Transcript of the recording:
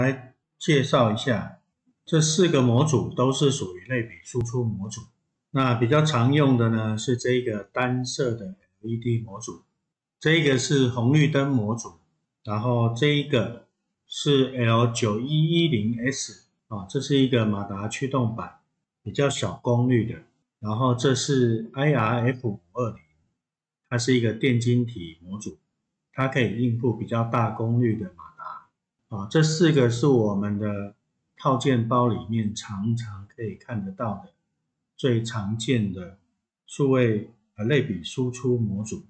来介绍一下，这四个模组都是属于类比输出模组。那比较常用的呢是这个单色的 LED 模组，这个是红绿灯模组，然后这一个是 L9110S 啊，这是一个马达驱动板，比较小功率的。然后这是 IRF520，它是一个电晶体模组，它可以应付比较大功率的马啊。这四个是我们的套件包里面常常可以看得到的。最常见的数位呃类比输出模组，